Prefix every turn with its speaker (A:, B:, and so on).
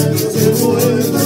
A: se vuelve